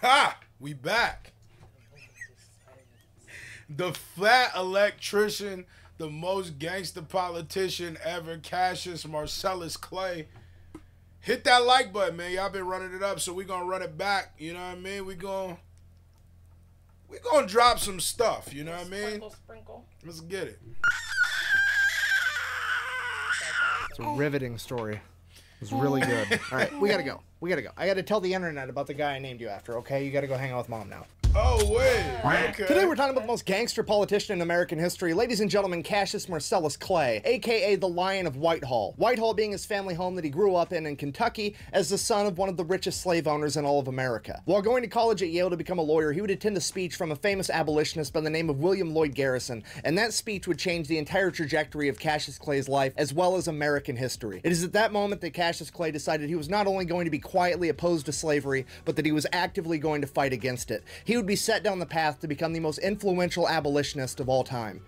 Ha! We back. The fat electrician, the most gangster politician ever, Cassius Marcellus Clay. Hit that like button, man. Y'all been running it up, so we gonna run it back. You know what I mean? We gonna we gonna drop some stuff. You know what I mean? Sprinkle, sprinkle. Let's get it. It's a riveting story. Was really good. All right, we gotta go. We gotta go. I gotta tell the internet about the guy I named you after. Okay, you gotta go hang out with mom now. Oh wait. Okay. Today we're talking about the most gangster politician in American history, ladies and gentlemen, Cassius Marcellus Clay, aka the Lion of Whitehall. Whitehall being his family home that he grew up in in Kentucky as the son of one of the richest slave owners in all of America. While going to college at Yale to become a lawyer, he would attend a speech from a famous abolitionist by the name of William Lloyd Garrison, and that speech would change the entire trajectory of Cassius Clay's life as well as American history. It is at that moment that Cassius Clay decided he was not only going to be quietly opposed to slavery, but that he was actively going to fight against it. He would be set down the path to become the most influential abolitionist of all time.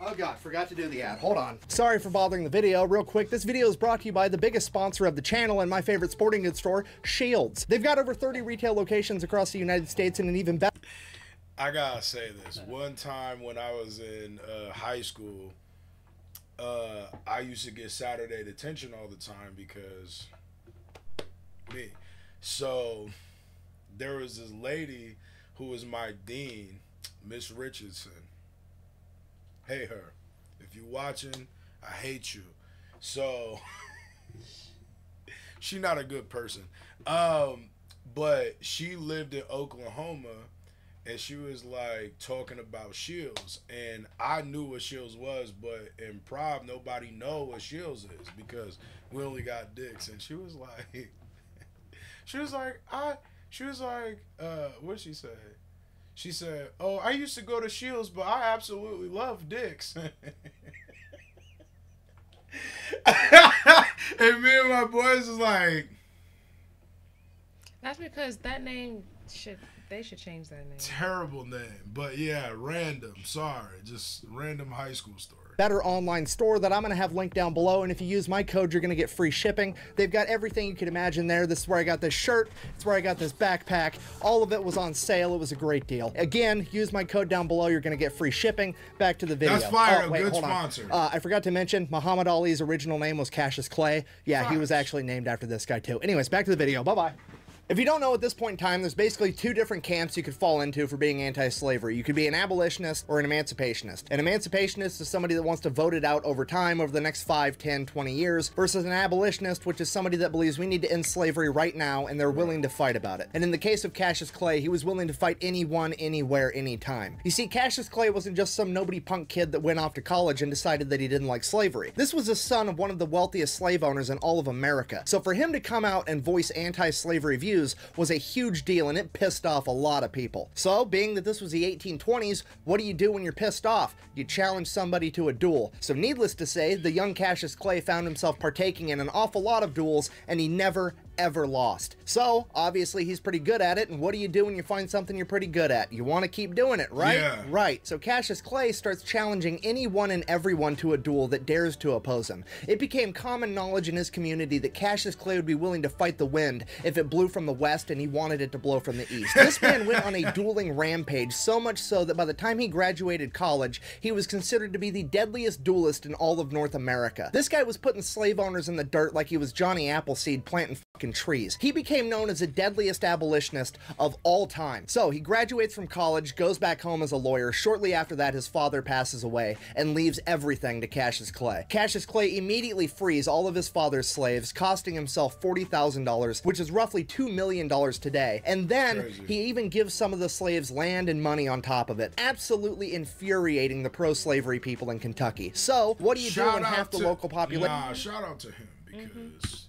Oh god, forgot to do the ad. Hold on. Sorry for bothering the video. Real quick, this video is brought to you by the biggest sponsor of the channel and my favorite sporting goods store, Scheels. They've got over 30 retail locations across the United States and an even better I gotta say this. One time when I was in uh, high school, uh, I used to get Saturday detention all the time because me. So there was this lady who was my dean, Miss Richardson. Hey her, if you watching, I hate you. So she not a good person. Um, but she lived in Oklahoma and she was like talking about Scheels, and I knew what Scheels was, but in Prob nobody know what Scheels is because we only got dicks. And she was like, she was like, I, she was like, uh, what she say? She said, "Oh, I used to go to Scheels, but I absolutely love dicks." and me and my boys was like, That's because that name should they should change that name. terrible name, but yeah, random. Sorry, just random high school story. Better online store that I'm going to have linked down below. And if you use my code, you're going to get free shipping. They've got everything you could imagine there. This is where I got this shirt. It's where I got this backpack. All of it was on sale. It was a great deal. Again, use my code down below. You're going to get free shipping. Back to the video. That's fire. Oh, wait, Good sponsor. Uh, I forgot to mention Muhammad Ali's original name was Cassius Clay. Yeah, he was actually named after this guy too. Anyways, back to the video. Bye bye. If you don't know at this point in time, there's basically two different camps you could fall into for being anti-slavery. You could be an abolitionist or an emancipationist. An emancipationist is somebody that wants to vote it out over time over the next 5, 10, 20 years versus an abolitionist, which is somebody that believes we need to end slavery right now and they're willing to fight about it. And in the case of Cassius Clay, he was willing to fight anyone, anywhere, anytime. You see, Cassius Clay wasn't just some nobody punk kid that went off to college and decided that he didn't like slavery. This was the son of one of the wealthiest slave owners in all of America. So for him to come out and voice anti-slavery views was a huge deal and it pissed off a lot of people. So, being that this was the 1820s, what do you do when you're pissed off? You challenge somebody to a duel. So needless to say, the young Cassius Clay found himself partaking in an awful lot of duels and he never ever lost. So, obviously he's pretty good at it, and what do you do when you find something you're pretty good at? You want to keep doing it, right? Yeah. Right. So Cassius Clay starts challenging anyone and everyone to a duel that dares to oppose him. It became common knowledge in his community that Cassius Clay would be willing to fight the wind if it blew from the west and he wanted it to blow from the east. This man went on a dueling rampage, so much so that by the time he graduated college, he was considered to be the deadliest duelist in all of North America. This guy was putting slave owners in the dirt like he was Johnny Appleseed planting fucking trees. He became known as the deadliest abolitionist of all time. So he graduates from college, goes back home as a lawyer. Shortly after that, his father passes away and leaves everything to Cassius Clay. Cassius Clay immediately frees all of his father's slaves, costing himself $40,000, which is roughly $2 million today. And then Crazy. he even gives some of the slaves land and money on top of it, absolutely infuriating the pro-slavery people in Kentucky. So, what do you do Shout when out half the local population... Nah, shout out to him because you know.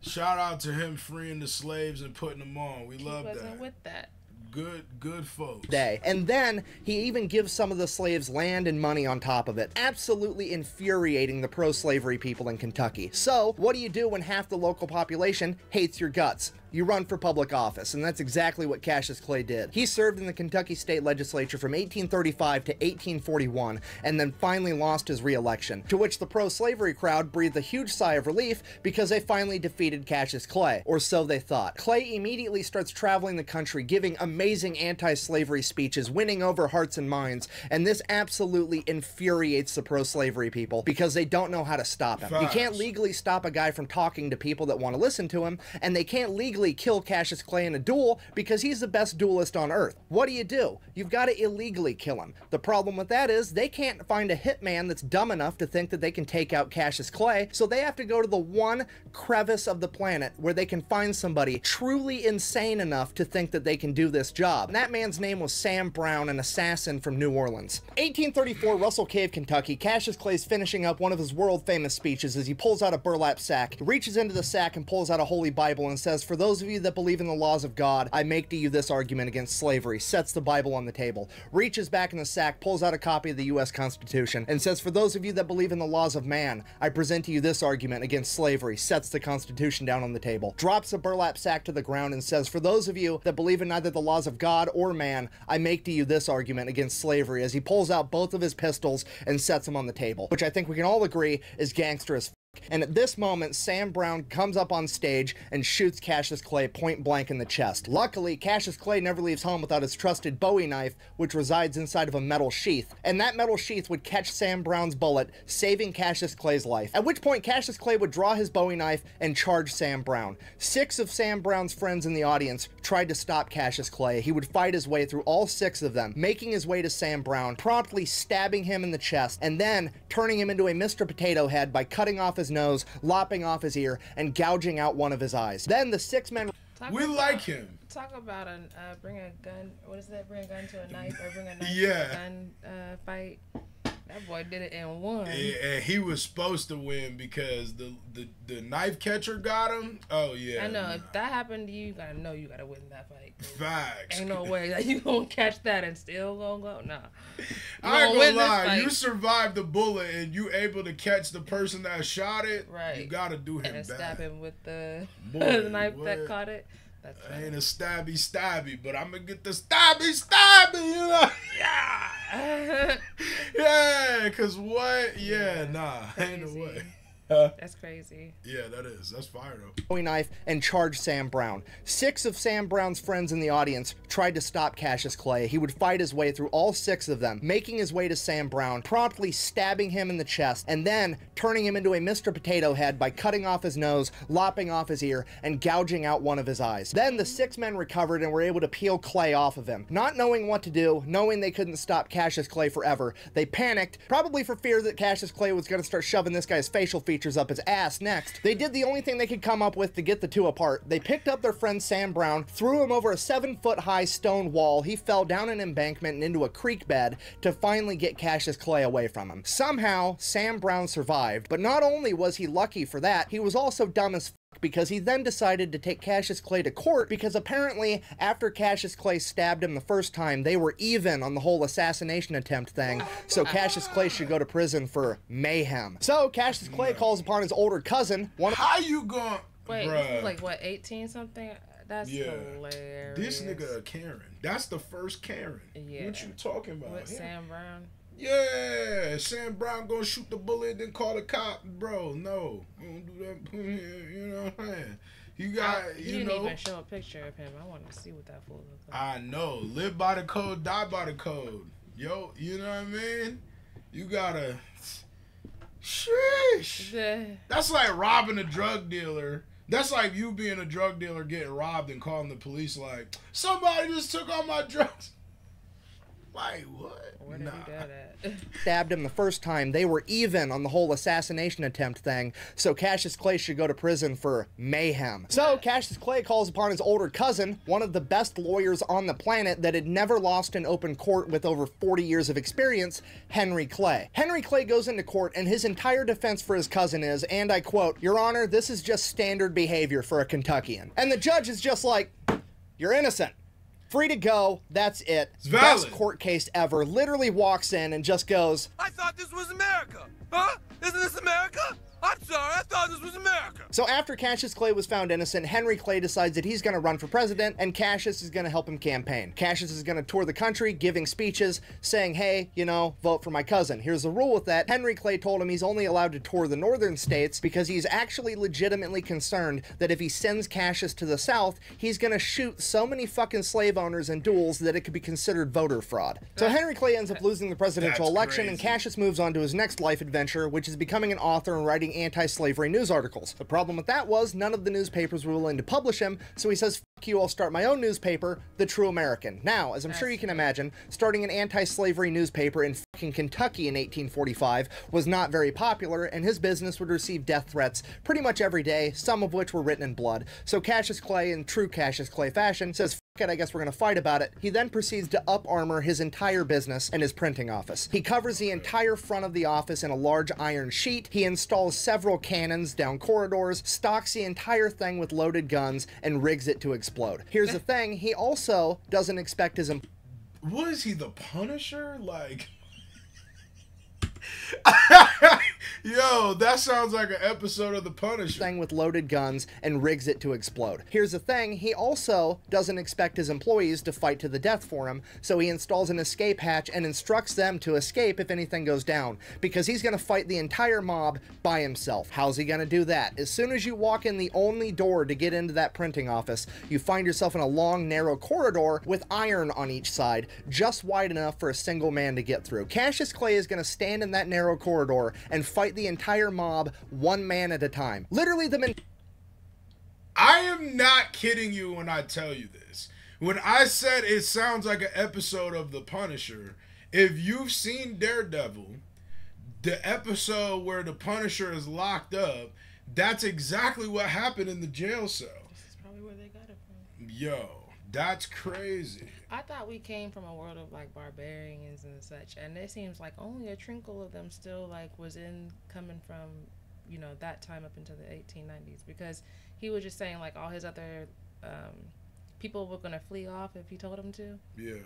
Shout out to him freeing the slaves and putting them on. We love Wasn't that. with that. Good, good folks. day. And then he even gives some of the slaves land and money on top of it, absolutely infuriating the pro slavery people in Kentucky. So, what do you do when half the local population hates your guts? You run for public office, and that's exactly what Cassius Clay did. He served in the Kentucky State Legislature from 1835 to 1841, and then finally lost his re-election, to which the pro-slavery crowd breathed a huge sigh of relief because they finally defeated Cassius Clay, or so they thought. Clay immediately starts traveling the country, giving amazing anti-slavery speeches, winning over hearts and minds, and this absolutely infuriates the pro-slavery people because they don't know how to stop him. You can't legally stop a guy from talking to people that want to listen to him, and they can't legally kill Cassius Clay in a duel because he's the best duelist on earth. What do you do? You've got to illegally kill him. The problem with that is they can't find a hitman that's dumb enough to think that they can take out Cassius Clay, so they have to go to the one crevice of the planet where they can find somebody truly insane enough to think that they can do this job. And that man's name was Sam Brown, an assassin from New Orleans. 1834, Russell Cave, Kentucky. Cassius Clay's finishing up one of his world famous speeches as he pulls out a burlap sack, reaches into the sack and pulls out a holy Bible and says, For those of you that believe in the laws of God, I make to you this argument against slavery. Sets the Bible on the table, reaches back in the sack, pulls out a copy of the U.S. Constitution, and says, For those of you that believe in the laws of man, I present to you this argument against slavery. Sets the Constitution down on the table, drops a burlap sack to the ground, and says, For those of you that believe in neither the laws of God or man, I make to you this argument against slavery as he pulls out both of his pistols and sets them on the table, which I think we can all agree is gangster as and at this moment, Sam Brown comes up on stage and shoots Cassius Clay point blank in the chest. Luckily, Cassius Clay never leaves home without his trusted Bowie knife, which resides inside of a metal sheath. And that metal sheath would catch Sam Brown's bullet, saving Cassius Clay's life. At which point, Cassius Clay would draw his Bowie knife and charge Sam Brown. Six of Sam Brown's friends in the audience tried to stop Cassius Clay. He would fight his way through all six of them, making his way to Sam Brown, promptly stabbing him in the chest, and then turning him into a Mr. Potato Head by cutting off his nose, lopping off his ear, and gouging out one of his eyes. Then the six men Talk We about- like him. Talk about a uh, bring a gun. What is that? Bring a gun to a knife or bring a knife Yeah. to a gun uh, fight. That boy did it in one. And, and he was supposed to win because the, the the knife catcher got him. Oh yeah. I know if that happened to you, you gotta know you gotta win that fight. Facts. Ain't no way that you gonna catch that and still gonna go. Nah. I ain't gonna win gonna this lie. You survived the bullet and you able to catch the person that shot it. Right. You gotta do him And stab him with the, Boy, the knife that caught it. That's I ain't a stabby stabby, but I'm gonna get the stabby stabby. You know? Yeah. Yeah. Cause what? Yeah. Nah. Ain't no way. Huh? That's crazy. Yeah, that is. That's fire though. Bowie knife and charged Sam Brown. Six of Sam Brown's friends in the audience tried to stop Cassius Clay. He would fight his way through all six of them, making his way to Sam Brown, promptly stabbing him in the chest, and then turning him into a Mr. Potato Head by cutting off his nose, lopping off his ear, and gouging out one of his eyes. Then the six men recovered and were able to peel Clay off of him. Not knowing what to do, knowing they couldn't stop Cassius Clay forever, they panicked, probably for fear that Cassius Clay was going to start shoving this guy's facial features up his ass next. They did the only thing they could come up with to get the two apart. They picked up their friend Sam Brown, threw him over a seven foot high stone wall. He fell down an embankment and into a creek bed to finally get Cassius Clay away from him. Somehow, Sam Brown survived, but not only was he lucky for that, he was also dumb as because he then decided to take Cassius Clay to court because apparently after Cassius Clay stabbed him the first time, they were even on the whole assassination attempt thing. So Cassius Clay should go to prison for mayhem. So Cassius Clay calls upon his older cousin, one of How you going? Wait, this Bruh. is like what, 18 something? That's Yeah. hilarious. This nigga a Karen. That's the first Karen. Yeah. What you talking about? With Sam Brown. Yeah, Sam Brown gonna shoot the bullet, then call the cop, bro. No, don't do that. You know what I'm saying? You got, I- you, you didn't know. even show a picture of him. I want to see what that fool looks like. I know. Live by the code, die by the code. Yo, you know what I mean? You gotta. Sheesh. The- That's like robbing a drug dealer. That's like you being a drug dealer getting robbed and calling the police like somebody just took all my drugs. Like what? where did Nah. he do that? stabbed him the first time, they were even on the whole assassination attempt thing. So Cassius Clay should go to prison for mayhem. So Cassius Clay calls upon his older cousin, one of the best lawyers on the planet that had never lost in open court with over 40 years of experience, Henry Clay. Henry Clay goes into court and his entire defense for his cousin is, and I quote, Your Honor, this is just standard behavior for a Kentuckian. And the judge is just like, You're innocent. Free to go. That's it. Best valid. court case ever. Literally walks in and just goes, I thought this was America. Huh? Isn't this America? I'm sorry, I thought this was America. So after Cassius Clay was found innocent, Henry Clay decides that he's going to run for president and Cassius is going to help him campaign. Cassius is going to tour the country giving speeches saying, hey, you know, vote for my cousin. Here's the rule with that. Henry Clay told him he's only allowed to tour the northern states because he's actually legitimately concerned that if he sends Cassius to the south, he's going to shoot so many fucking slave owners in duels that it could be considered voter fraud. So Henry Clay ends up losing the presidential That's election and. Cassius moves on to his next life adventure, which is becoming an author and writing anti-slavery news articles. The problem with that was none of the newspapers were willing to publish him, so he says, you, I'll start my own newspaper, The True American. Now, as I'm sure you can imagine, starting an anti-slavery newspaper in fucking Kentucky in 1845 was not very popular, and his business would receive death threats pretty much every day, some of which were written in blood. So Cassius Clay, in true Cassius Clay fashion, says, it, I guess we're gonna fight about it. He then proceeds to up armor his entire business and his printing office. He covers the entire front of the office in a large iron sheet. He installs several cannons down corridors, stocks the entire thing with loaded guns, and rigs it to explode. Here's the thing, he also doesn't expect his em- is he, the Punisher? Like, yo, that sounds like an episode of the Punisher. thing with loaded guns and rigs it to explode. Here's the thing, he also doesn't expect his employees to fight to the death for him, so he installs an escape hatch and instructs them to escape if anything goes down, because he's to fight the entire mob by himself. How's he to do that? As soon as you walk in the only door to get into that printing office, you find yourself in a long, narrow corridor with iron on each side, just wide enough for a single man to get through. Cassius Clay is to stand in that narrow corridor and fight the entire mob one man at a time. Literally, the men- I am not kidding you when I tell you this. When I said it sounds like an episode of The Punisher, if you've seen Daredevil, the episode where the Punisher is locked up, that's exactly what happened in the jail cell. This is probably where they got it from. Yo, that's crazy. I thought we came from a world of like barbarians and such, and it seems like only a trinkle of them still like was in coming from, you know, that time up into the 1890s because he was just saying like all his other um, people were gonna flee off if he told them to, Yeah.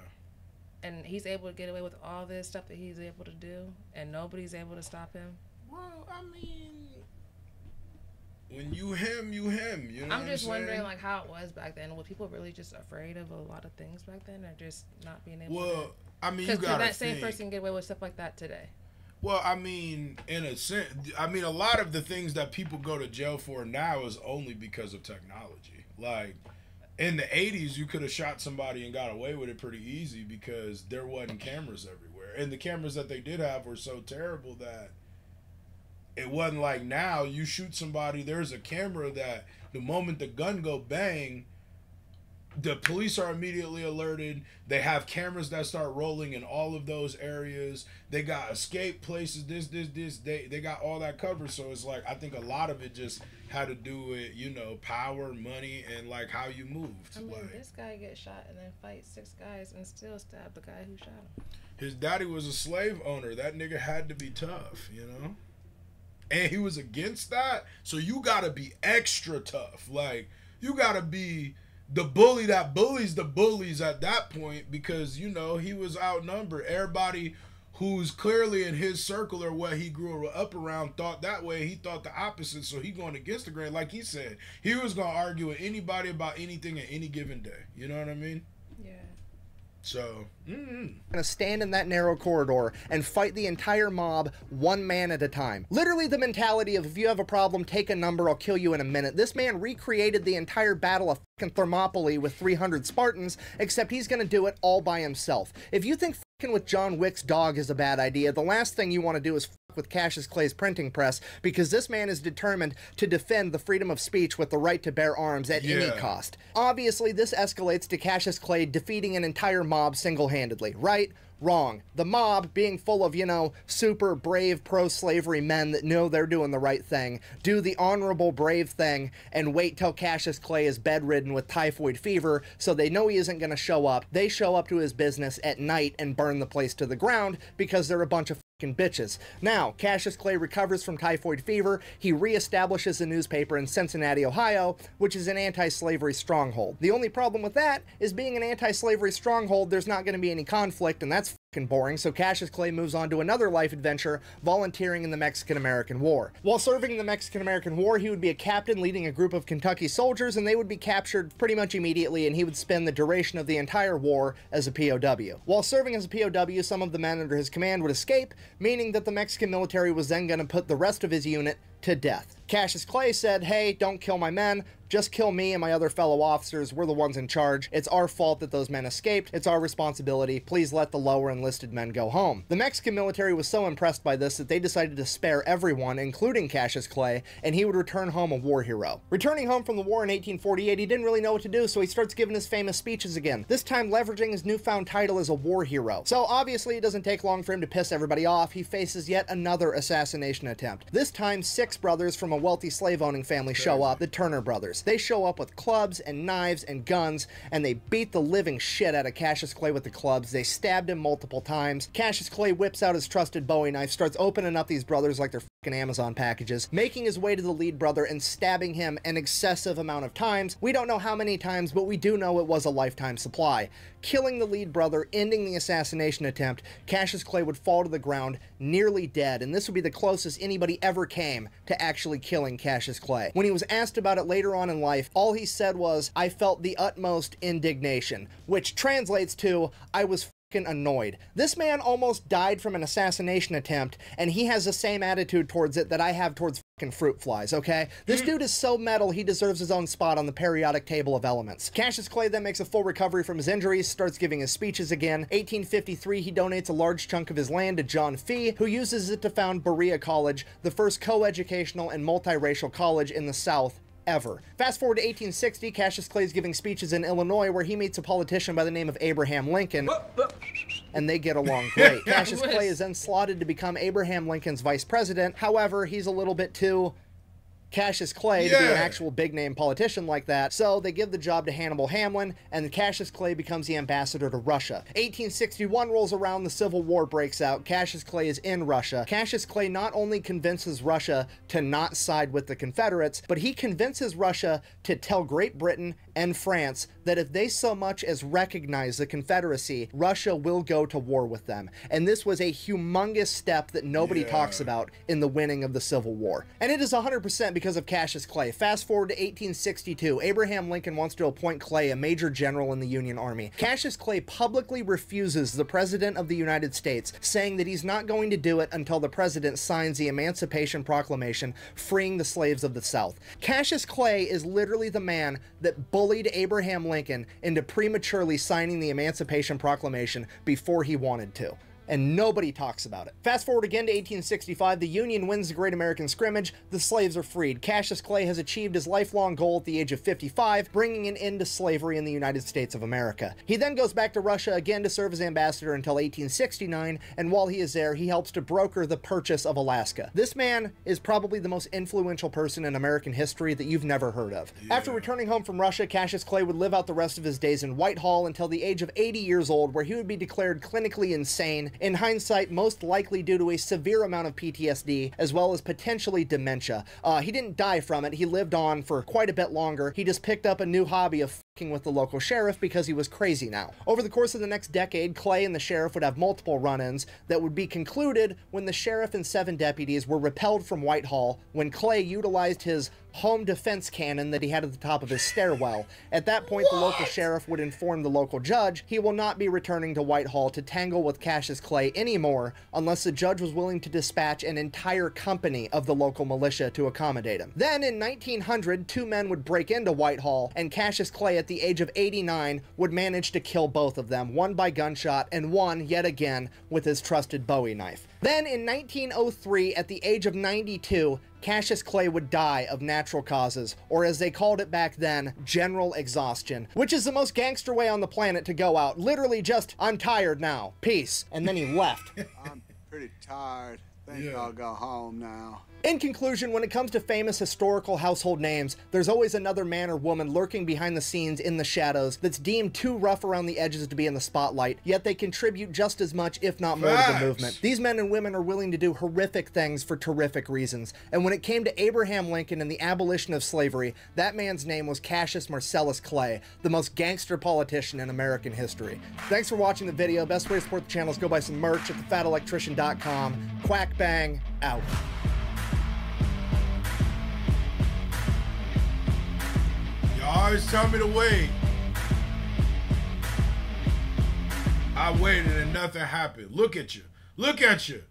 and he's able to get away with all this stuff that he's able to do, and nobody's able to stop him. Well, I mean, when you him, you him. You know I'm just I'm wondering like how it was back then. Were people really just afraid of a lot of things back then, or just not being able? to... Well, I mean, you Because got that same think. person get away with stuff like that today? Well, I mean, in a sense, I mean, a lot of the things that people go to jail for now is only because of technology. Like in the '80s, you could have shot somebody and got away with it pretty easy because there wasn't cameras everywhere, and the cameras that they did have were so terrible that it wasn't like now. You shoot somebody, there's a camera that the moment the gun go bang. The police are immediately alerted. They have cameras that start rolling in all of those areas. They got escape places. This, this, this. They, they got all that covered. So it's like I think a lot of it just had to do with you know power, money, and like how you moved. I mean, like this guy gets shot and then fight six guys and still stab the guy who shot him. his daddy was a slave owner. That nigga had to be tough, you know. And he was against that, so you gotta be extra tough. Like you gotta be the bully that bullies the bullies at that point because you know he was outnumbered. Everybody who's clearly in his circle or what he grew up around thought that way. He thought the opposite, so he going against the grain. Like he said, he was gonna argue with anybody about anything at any given day. You know what I mean? So, mm gonna stand in that narrow corridor and fight the entire mob one man at a time. Literally the mentality of if you have a problem, take a number, I'll kill you in a minute. This man recreated the entire battle of fucking Thermopylae with 300 Spartans, except he's gonna do it all by himself. If you think with John Wick's dog is a bad idea, the last thing you want to do is with Cassius Clay's printing press because this man is determined to defend the freedom of speech with the right to bear arms at any cost. Obviously, this escalates to Cassius Clay defeating an entire mob single handedly, right? Wrong. The mob, being full of, you know, super brave pro slavery men that know they're doing the right thing, do the honorable, brave thing and wait till Cassius Clay is bedridden with typhoid fever so they know he isn't going to show up. They show up to his business at night and burn the place to the ground because they're a bunch of bitches. Now, Cassius Clay recovers from typhoid fever. He reestablishes a newspaper in Cincinnati, Ohio, which is an anti slavery stronghold. The only problem with that is being an anti slavery stronghold, there's not going to be any conflict, and that's boring, so Cassius Clay moves on to another life adventure, volunteering in the Mexican American War. While serving in the Mexican American War, he would be a captain leading a group of Kentucky soldiers, and they would be captured pretty much immediately, and he would spend the duration of the entire war as a POW. While serving as a POW, some of the men under his command would escape, meaning that the Mexican military was then going to put the rest of his unit to death. Cassius Clay said, Hey, don't kill my men. Just kill me and my other fellow officers. We're the ones in charge. It's our fault that those men escaped. It's our responsibility. Please let the lower enlisted men go home. The Mexican military was so impressed by this that they decided to spare everyone, including Cassius Clay, and he would return home a war hero. Returning home from the war in 1848, he didn't really know what to do, so he starts giving his famous speeches again, this time leveraging his newfound title as a war hero. So obviously, it doesn't take long for him to piss everybody off. He faces yet another assassination attempt. This time, six brothers from a wealthy slave owning family show up, the Turner brothers. They show up with clubs and knives and guns, and they beat the living shit out of Cassius Clay with the clubs. They stabbed him multiple times. Cassius Clay whips out his trusted Bowie knife, starts opening up these brothers like they're Amazon packages, making his way to the lead brother and stabbing him an excessive amount of times. We don't know how many times, but we do know it was a lifetime supply. Killing the lead brother, ending the assassination attempt, Cassius Clay would fall to the ground, nearly dead, and this would be the closest anybody ever came to actually killing Cassius Clay. When he was asked about it later on in life, all he said was, I felt the utmost indignation, which translates to, I was annoyed. This man almost died from an assassination attempt, and he has the same attitude towards it that I have towards fucking fruit flies, okay? This hmm. dude is so metal, he deserves his own spot on the periodic table of elements. Cassius Clay then makes a full recovery from his injuries, starts giving his speeches again. 1853, he donates a large chunk of his land to John Fee, who uses it to found Berea College, the first co-educational and multiracial college in the South ever. Fast forward to 1860, Cassius Clay is giving speeches in Illinois where he meets a politician by the name of Abraham Lincoln, and they get along great. Cassius Clay is then slotted to become Abraham Lincoln's vice president. However, he's a little bit too Cassius Clay to be an actual big name politician like that. So they give the job to Hannibal Hamlin, and Cassius Clay becomes the ambassador to Russia. 1861 rolls around, the Civil War breaks out. Cassius Clay is in Russia. Cassius Clay not only convinces Russia to not side with the Confederates, but he convinces Russia to tell Great Britain and France that if they so much as recognize the Confederacy, Russia will go to war with them. And this was a humongous step that nobody Yeah. talks about in the winning of the Civil War. And it is 100% because of Cassius Clay. Fast forward to 1862, Abraham Lincoln wants to appoint Clay a major general in the Union Army. Cassius Clay publicly refuses the President of the United States, saying that he's not going to do it until the President signs the Emancipation Proclamation freeing the slaves of the South. Cassius Clay is literally the man that bullied Abraham Lincoln into prematurely signing the Emancipation Proclamation before he wanted to and nobody talks about it. Fast forward again to 1865, the Union wins the Great American Scrimmage, the slaves are freed. Cassius Clay has achieved his lifelong goal at the age of 55, bringing an end to slavery in the United States of America. He then goes back to Russia again to serve as ambassador until 1869, and while he is there, he helps to broker the purchase of Alaska. This man is probably the most influential person in American history that you've never heard of. After returning home from Russia, Cassius Clay would live out the rest of his days in Whitehall until the age of 80 years old, where he would be declared clinically insane, in hindsight, most likely due to a severe amount of PTSD, as well as potentially dementia. Uh, he didn't die from it, he lived on for quite a bit longer. He just picked up a new hobby of with the local sheriff because he was crazy now. Over the course of the next decade, Clay and the sheriff would have multiple run ins that would be concluded when the sheriff and seven deputies were repelled from Whitehall when Clay utilized his home defense cannon that he had at the top of his stairwell. At that point, the local sheriff would inform the local judge he will not be returning to Whitehall to tangle with Cassius Clay anymore unless the judge was willing to dispatch an entire company of the local militia to accommodate him. Then in 1900, two men would break into Whitehall, and Cassius Clay, at the age of 89, would manage to kill both of them, one by gunshot and one, yet again, with his trusted Bowie knife. Then in 1903, at the age of 92, Cassius Clay would die of natural causes, or as they called it back then, general exhaustion, which is the most gangster way on the planet to go out. Literally just, I'm tired now. Peace. And then he left. I'm pretty tired. Think Yeah. I'll go home now. In conclusion, when it comes to famous historical household names, there's always another man or woman lurking behind the scenes in the shadows that's deemed too rough around the edges to be in the spotlight, yet they contribute just as much, if not more, to the movement. These men and women are willing to do horrific things for terrific reasons. And when it came to Abraham Lincoln and the abolition of slavery, that man's name was Cassius Marcellus Clay, the most gangster politician in American history. Thanks for watching the video. Best way to support the channel is go buy some merch at thefatelectrician.com. Quack bang out. Always tell me to wait. I waited and nothing happened. Look at you. Look at you.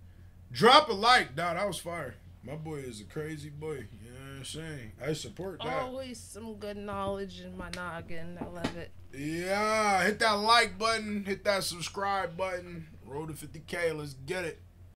Drop a like. Nah, that was fire. My boy is a crazy boy. You know what I'm saying? I support that. Always some good knowledge in my noggin. I love it. Yeah, hit that like button, hit that subscribe button. Roll to 50k. Let's get it.